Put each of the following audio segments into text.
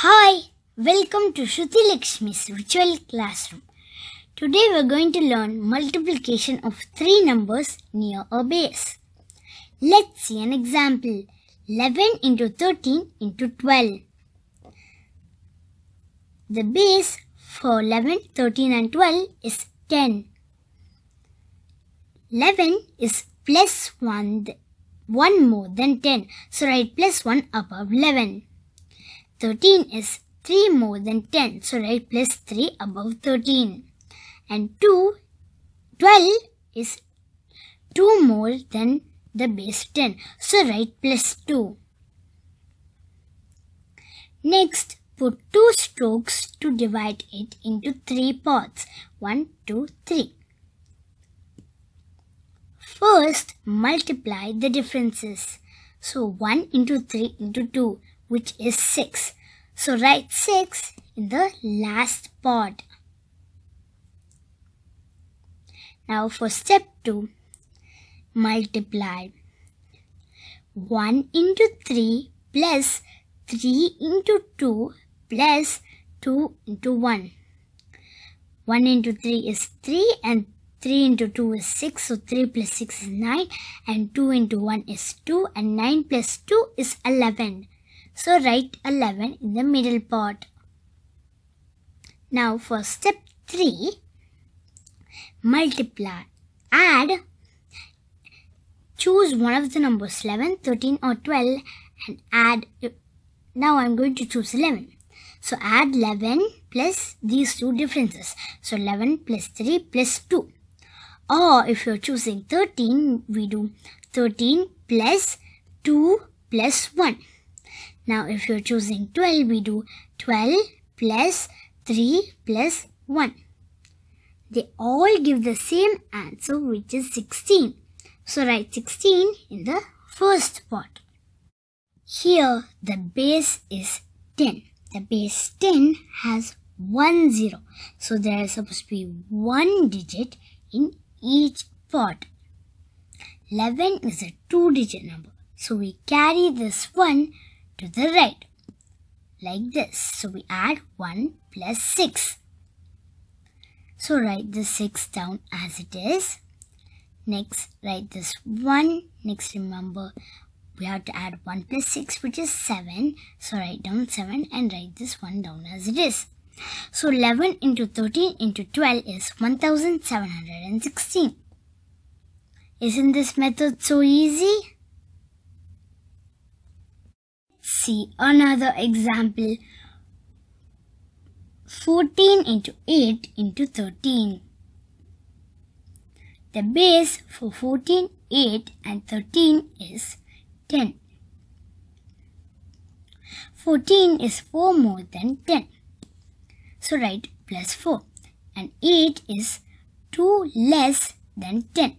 Hi, welcome to Sruthi Lakshmi's virtual classroom. Today we're going to learn multiplication of three numbers near a base. Let's see an example. 11 into 13 into 12. The base for 11, 13 and 12 is 10. 11 is plus 1, 1 more than 10. So write plus 1 above 11. 13 is 3 more than 10. So write plus 3 above 13. And 2, 12 is 2 more than the base 10. So write plus 2. Next, put 2 strokes to divide it into 3 parts. 1, 2, 3. First, multiply the differences. So 1 into 3 into 2, which is 6. So write 6 in the last part. Now for step 2, multiply 1 into 3 plus 3 into 2 plus 2 into 1. 1 into 3 is 3 and 3 into 2 is 6 so 3 plus 6 is 9 and 2 into 1 is 2 and 9 plus 2 is 11. So write 11 in the middle part. Now for step 3 multiply. Add choose one of the numbers 11 13 or 12 and add now I'm going to choose 11 so add 11 plus these two differences. So 11 plus 3 plus 2 or if you're choosing 13 we do 13 plus 2 plus 1 now if you're choosing 12 we do 12 plus 3 plus 1 they all give the same answer which is 16. So write 16 in the first part. Here the base is 10. The base 10 has 1 0. So there is supposed to be one digit in each part. 11 is a two digit number. So we carry this 1 to the right like this. So we add 1 plus 6. So write the 6 down as it is. Next, write this 1. Next, remember we have to add 1 plus 6 which is 7. So write down 7 and write this 1 down as it is. So 11 into 13 into 12 is 1716. Isn't this method so easy? Let's see another example 14 into 8 into 13. The base for 14, 8 and 13 is 10. 14 is 4 more than 10. So write plus 4. And 8 is 2 less than 10.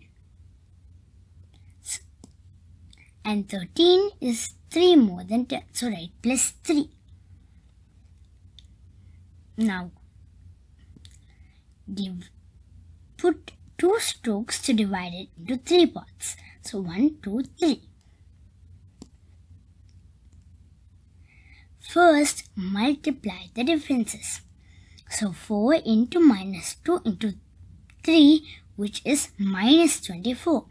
And 13 is 3 more than 10. So write plus 3. Now, div put two strokes to divide it into three parts. So, one, two, three. First, multiply the differences. So, 4 into minus 2 into 3, which is minus 24.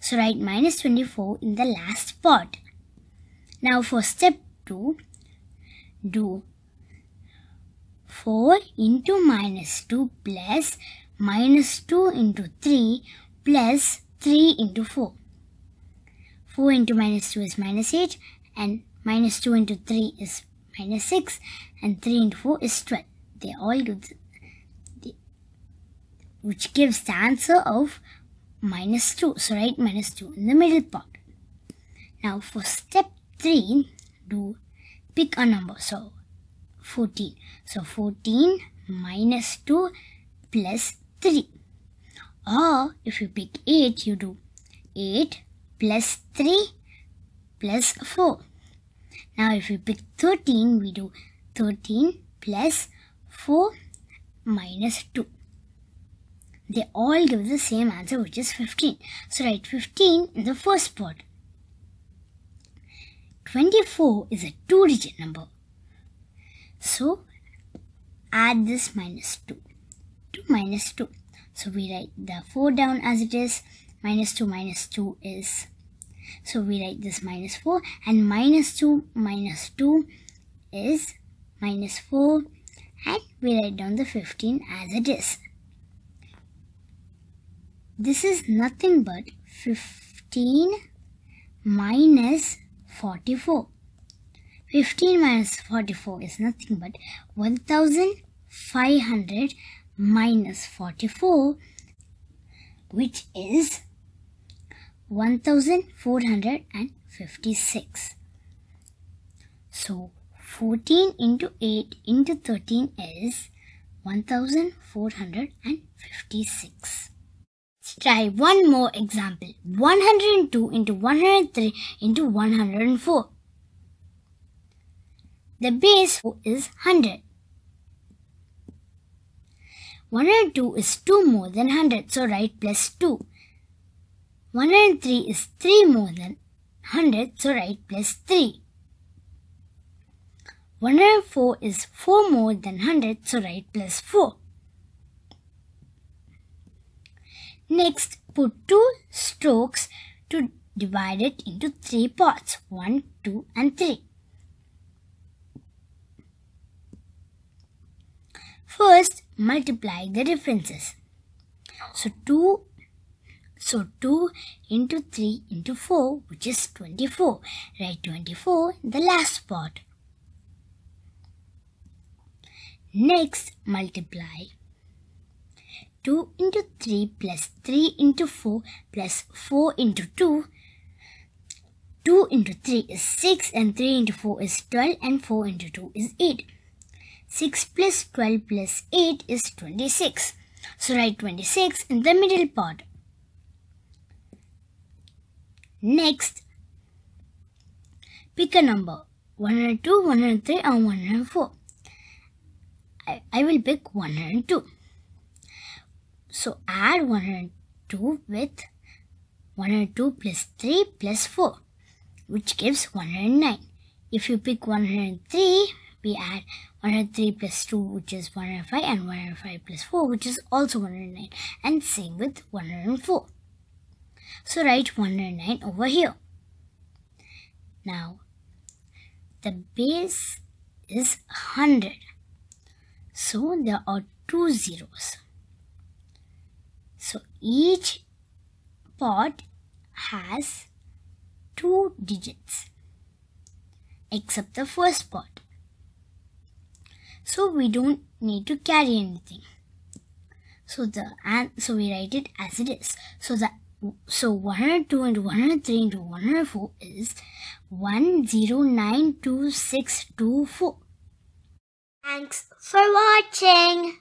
So, write minus 24 in the last part. Now, for step 2, do 4 into minus 2 plus minus 2 into 3 plus 3 into 4. 4 into minus 2 is minus 8 and minus 2 into 3 is minus 6 and 3 into 4 is 12. They all the, the, which gives the answer of minus 2. So write minus 2 in the middle part. Now for step 3, do pick a number. So 14. So 14 minus 2 plus 3. Or if you pick 8, you do 8 plus 3 plus 4. Now if you pick 13, we do 13 plus 4 minus 2. They all give the same answer which is 15. So write 15 in the first part. 24 is a two digit number. So add this minus 2. 2 minus 2. So we write the 4 down as it is. Minus 2 minus 2 is. So we write this minus 4 and minus 2 minus 2 is minus 4 and we write down the 15 as it is. This is nothing but 15 minus 44. 15 minus 44 is nothing but 1500 minus 44 which is 1456. So 14 into 8 into 13 is 1456. Try one more example. 102 into 103 into 104. The base is 100. 102 is 2 more than 100, so write plus 2. 103 is 3 more than 100, so write plus 3. 104 is 4 more than 100, so write plus 4. Next, put two strokes to divide it into three parts 1, 2 and 3. First, multiply the differences. So 2 so 2 into 3 into 4 which is 24. Write 24 in the last part. Next multiply 2 into 3 plus 3 into 4 plus 4 into 2 2 into 3 is 6 and 3 into 4 is 12 and 4 into 2 is 8. 6 plus 12 plus 8 is 26. So write 26 in the middle part. Next, pick a number 102, 103 and 104. I, I will pick 102. So add 102 with 102 plus 3 plus 4 which gives 109. If you pick 103, we add 103 plus 2 which is 105 and 105 plus 4 which is also 109 and same with 104. So write 109 over here. Now the base is 100. So there are two zeros. So each part has two digits except the first part so we don't need to carry anything. So the and so we write it as it is. So the so 102 into 103 into 104 is 109624 thanks for watching